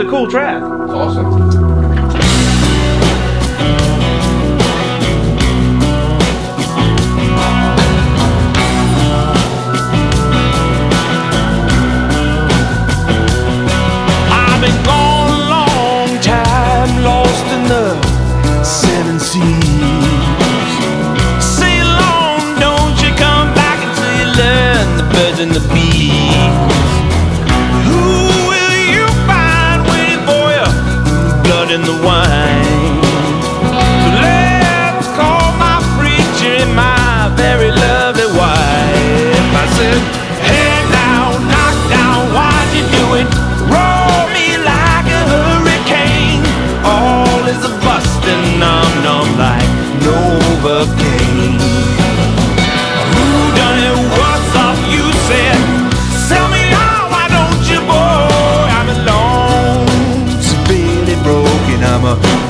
a cool track. It's awesome. blood in the wine. So let's call my preacher my very lovely wife. I said, head down, knock down, why'd you do it? Roll me like a hurricane. All is a bustin', numb, numb like Novocaine. Who done it? What's up? You said, sell me.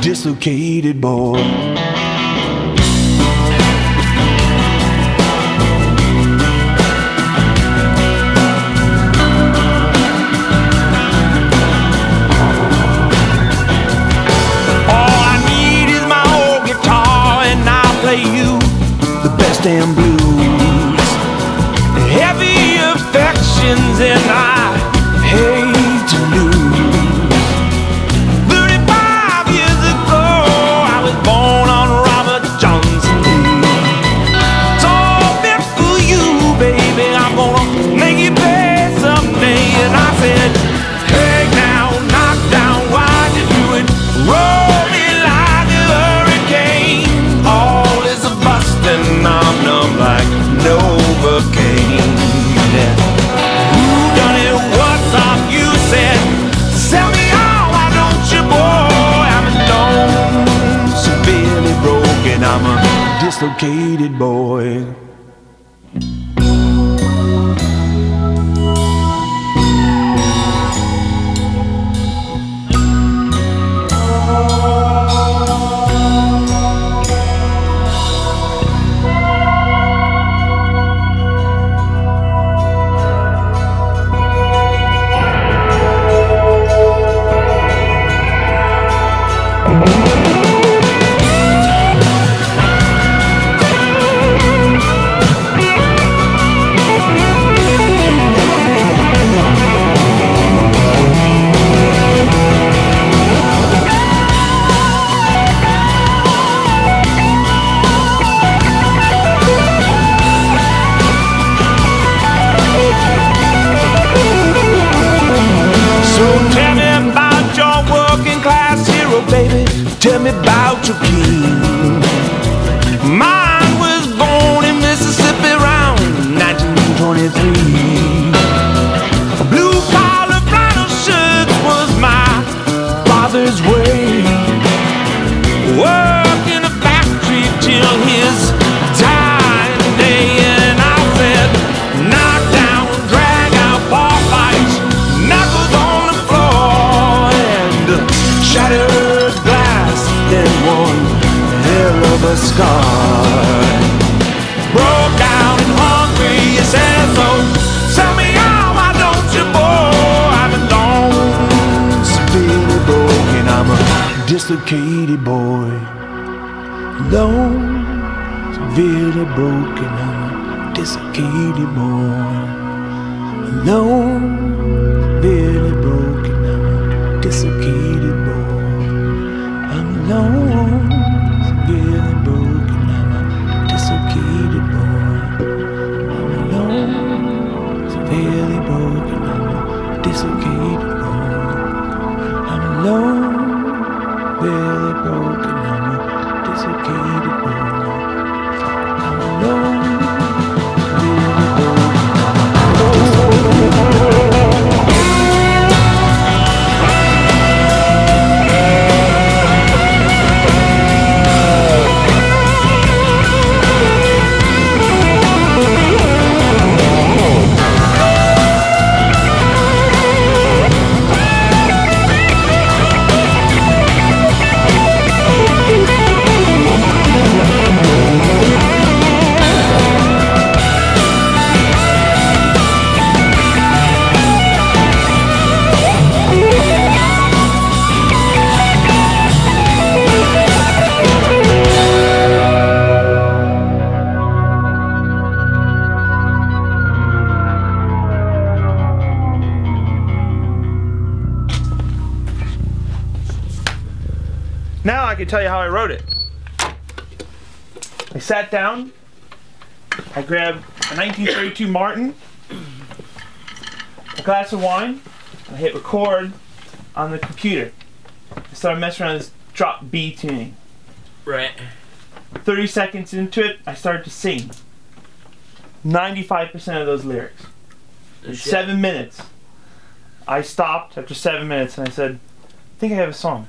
dislocated boy. dislocated boy. Domesticated boy, alone, really severely broken. I'm a domesticated boy, alone, severely broken. I'm a domesticated. Barely broken. I'm dislocated Now I can tell you how I wrote it. I sat down, I grabbed a 1932 Martin, a glass of wine, I hit record on the computer. I started messing around with this drop B tuning. Right. 30 seconds into it, I started to sing. 95% of those lyrics. In seven minutes, I stopped after seven minutes and I said, I think I have a song.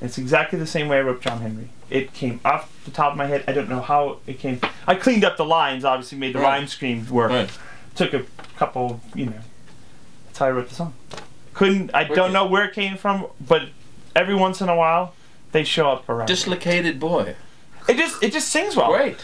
It's exactly the same way I wrote John Henry. It came off the top of my head. I don't know how it came. I cleaned up the lines, obviously made the Right. rhyme scheme work. Right. Took a couple, you know. That's how I wrote the song. Couldn't. I don't know where it came from, but every once in a while, they show up around. Dislocated boy. it just it just sings well. Great.